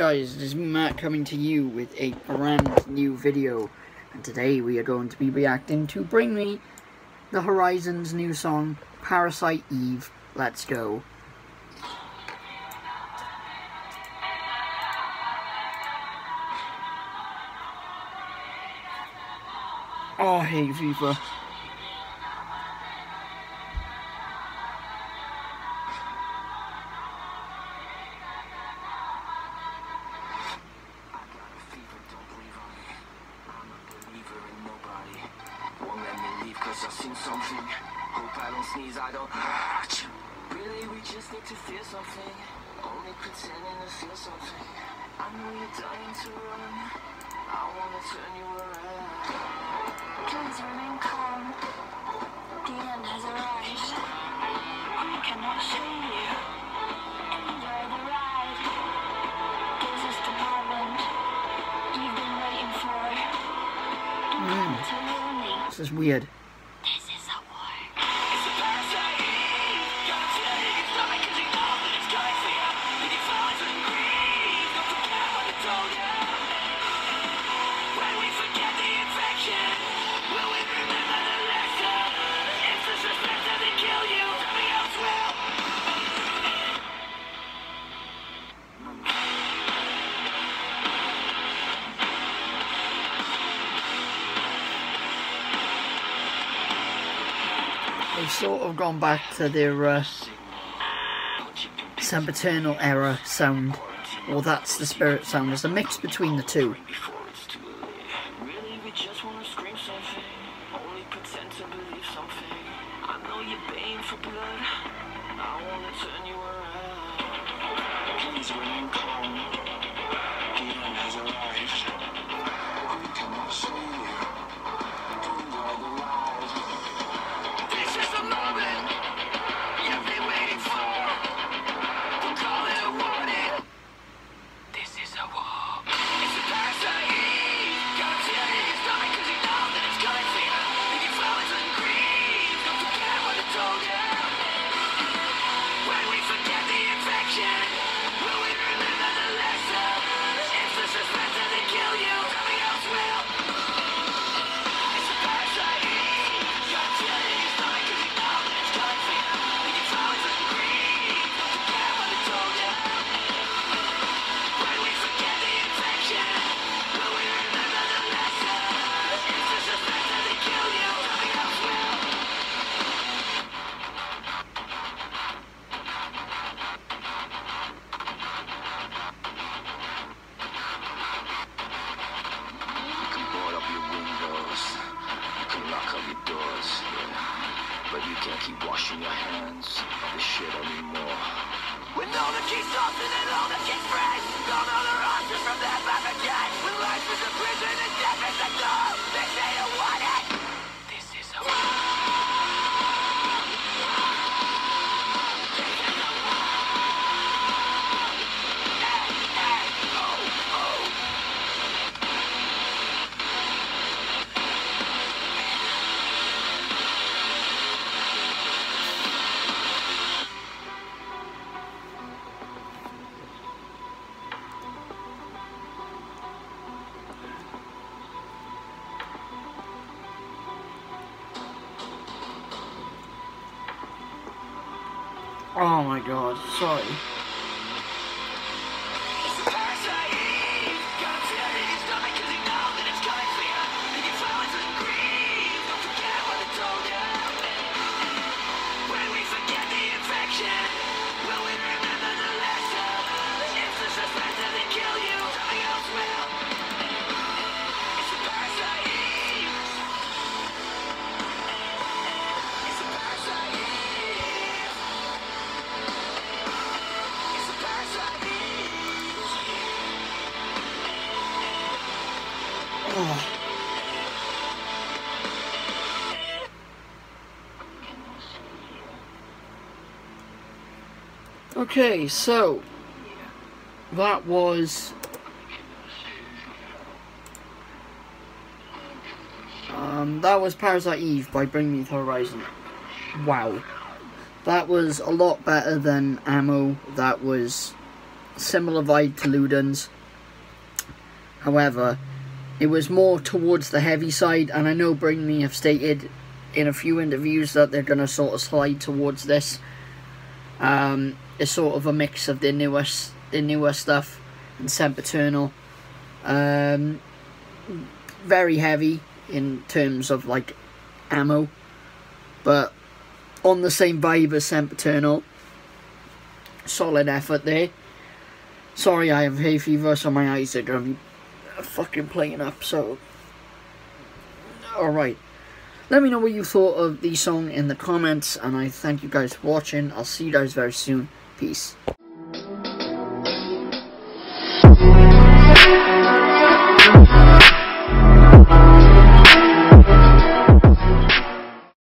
guys, it is Matt coming to you with a brand new video and today we are going to be reacting to Bring Me the Horizon's new song Parasite Eve. Let's go. Oh hey FIFA. Cause I've seen something. Hope I don't sneeze, I don't hurt. Really, we just need to feel something. Only pretending to feel something. I know you're dying to run. I wanna turn you around. Please remain calm. The end has arrived. I cannot see you. Enjoy the ride. This is the moment you've been waiting for. Don't come to warning. This is weird. They've sort of gone back to their uh, Sempiternal era sound. Or that's the spirit sound. There's a mix between the two. You. Please arrived. Keep washing your hands of this shit anymore. With all the keys open and all the fresh, gone all the answers from that Oh my god, sorry. Okay, so that was um that was Parasite Eve by Bring Me the Horizon. Wow. That was a lot better than amo. That was similar vibe to Ludens. However, it was more towards the heavy side, and I know Bring Me have stated in a few interviews that they're going to sort of slide towards this. Um, it's sort of a mix of the newest, the newer stuff and Sempiternal. Um, very heavy in terms of like amo, but on the same vibe as Sempiternal. Solid effort there. Sorry, I have hay fever, so my eyes are be fucking playing up. So, all right. Let me know what you thought of the song in the comments, and I thank you guys for watching. I'll see you guys very soon. Peace.